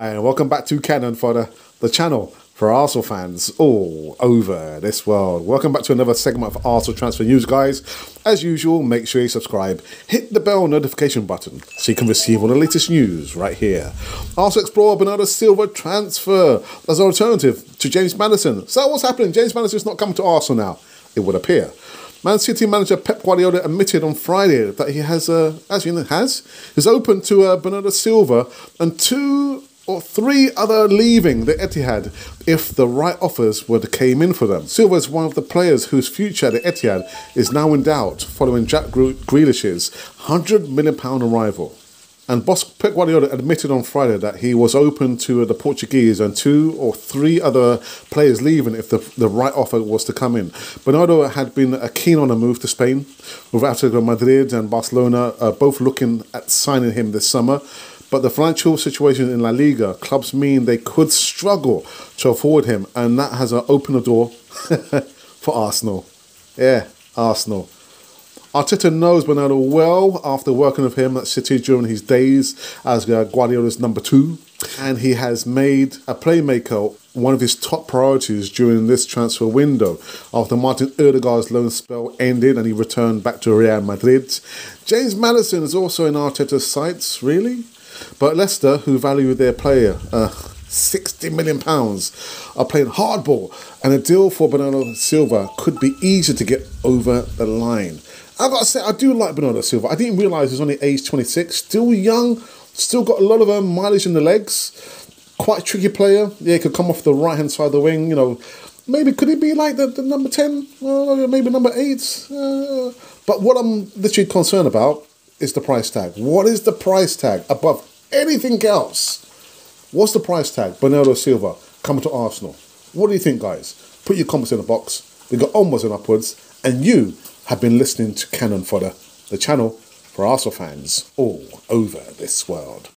And welcome back to Cannon for the, channel for Arsenal fans all over this world. Welcome back to another segment of Arsenal transfer news, guys. As usual, make sure you subscribe, hit the bell notification button so you can receive all the latest news right here. Also, explore Bernardo Silva transfer as an alternative to James Maddison. So, what's happening? James Maddison's not coming to Arsenal now, it would appear. Man City manager Pep Guardiola admitted on Friday that he has, uh, as you know, has, is open to uh, Bernardo Silva and two or three other leaving the Etihad if the right offers were to came in for them. Silva is one of the players whose future at the Etihad is now in doubt following Jack Grealish's £100 million arrival. And boss Pep Guardiola admitted on Friday that he was open to the Portuguese and two or three other players leaving if the, the right offer was to come in. Bernardo had been keen on a move to Spain, with Atletico Madrid and Barcelona uh, both looking at signing him this summer. But the financial situation in La Liga, clubs mean they could struggle to afford him, and that has opened the door for Arsenal. Yeah, Arsenal. Arteta knows Bernardo well after working with him at City during his days as Guardiola's number two, and he has made a playmaker one of his top priorities during this transfer window. After Martin Odegaard's loan spell ended and he returned back to Real Madrid, James Maddison is also in Arteta's sights, really? But Leicester, who value their player, uh, 60 million pounds, are playing hardball, and a deal for Bernardo Silva could be easier to get over the line. I've got to say, I do like Bernardo Silva. I didn't realise he's only age 26, still young, still got a lot of um, mileage in the legs. Quite tricky player. Yeah, he could come off the right hand side of the wing. You know, maybe could he be like the, the number 10? Uh, maybe number 8? Uh, but what I'm literally concerned about is the price tag. What is the price tag above anything else? What's the price tag? Bernardo Silva coming to Arsenal. What do you think, guys? Put your comments in the box. We got onwards and upwards, and you have been listening to Cannon Fodder, the channel for Arsenal fans all over this world.